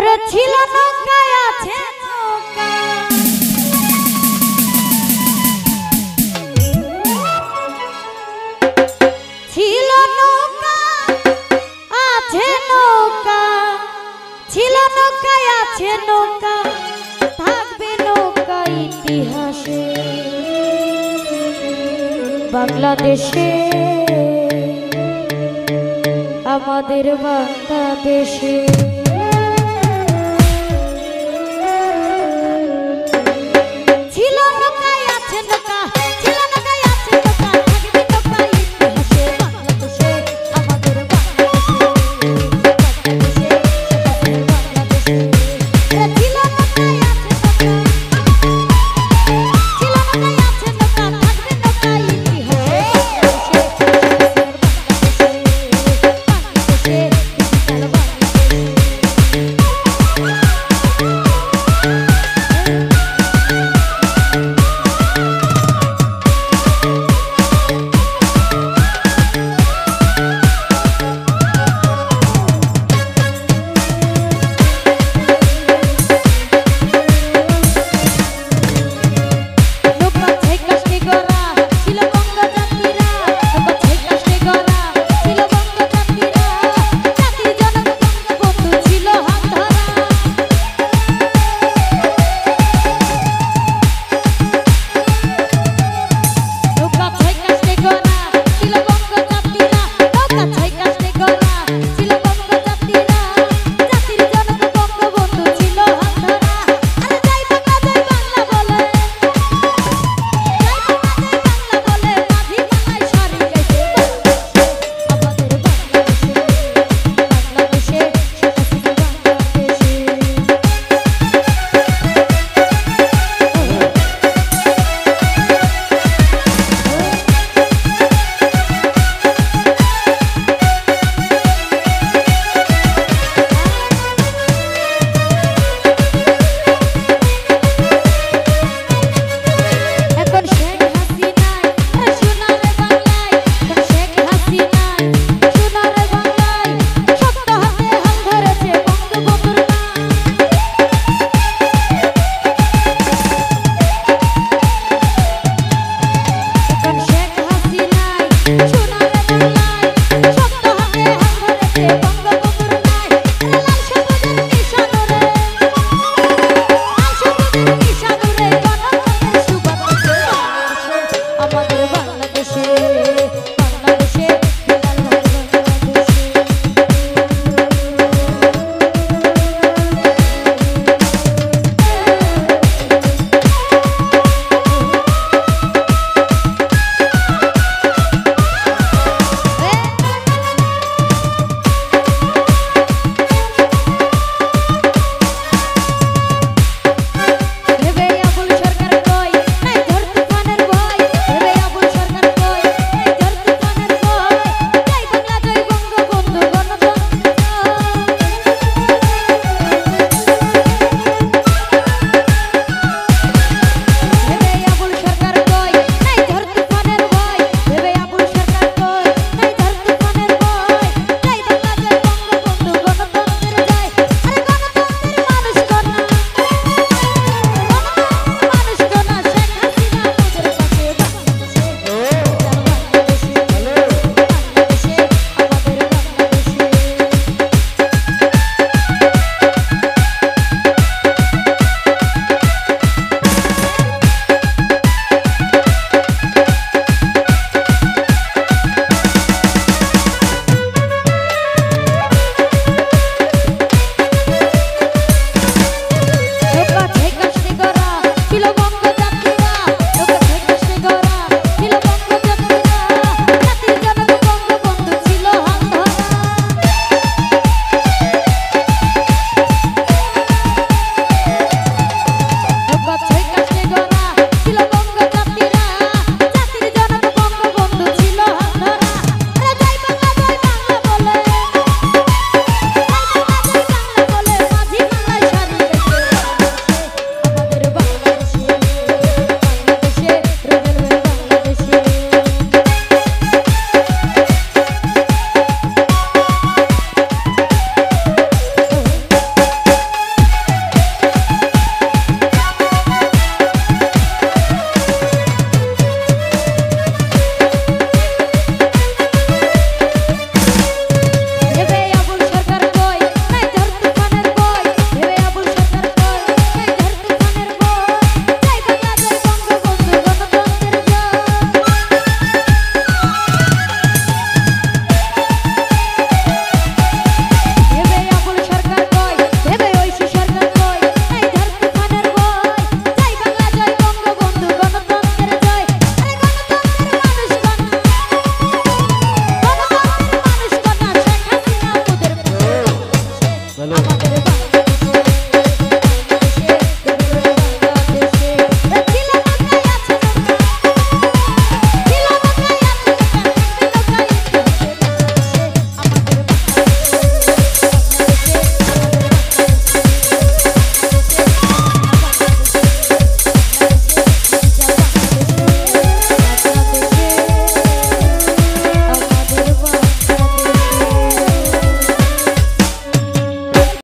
ছিল নৌকায়, আছে ছিল নৌকা, আছে নৌকা। ছিল নৌকায়, আছে নৌকা। নৌকা ইতিহাসে। বাংলাদেশে, আমাদের বাংলাদেশে। 天的歌。